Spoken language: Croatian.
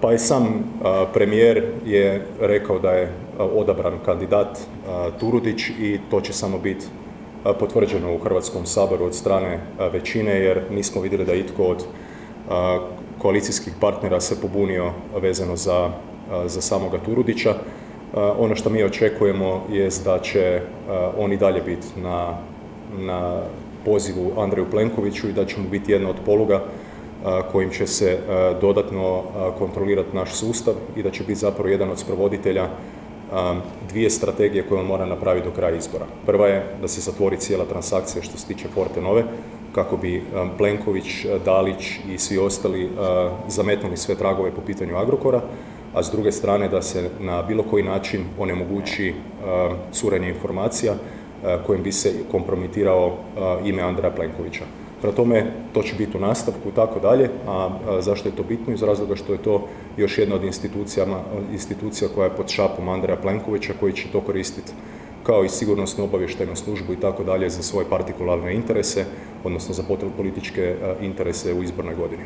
Pa i sam premijer je rekao da je odabran kandidat Turudić i to će samo biti potvrđeno u Hrvatskom saboru od strane većine jer nismo vidjeli da itko od koalicijskih partnera se pobunio vezano za, za samoga Turudića. Ono što mi očekujemo je da će on i dalje biti na, na pozivu Andreju Plenkoviću i da će mu biti jedna od poluga kojim će se dodatno kontrolirati naš sustav i da će biti zapravo jedan od sprovoditelja dvije strategije koje on mora napraviti do kraja izbora. Prva je da se zatvori cijela transakcija što se tiče Forte Nove, kako bi Plenković, Dalić i svi ostali zametnuli sve tragove po pitanju Agrokora, a s druge strane da se na bilo koji način onemogući curenje informacija kojim bi se kompromitirao ime Andreja Plenkovića. Prema tome, to će biti u nastavku i tako dalje, a zašto je to bitno? Iz razloga što je to još jedna od institucija koja je pod šapom Andreja Plenkovića koji će to koristiti kao i sigurnosnu obavještajnu službu i tako dalje za svoje partikularne interese, odnosno za političke interese u izbornoj godini.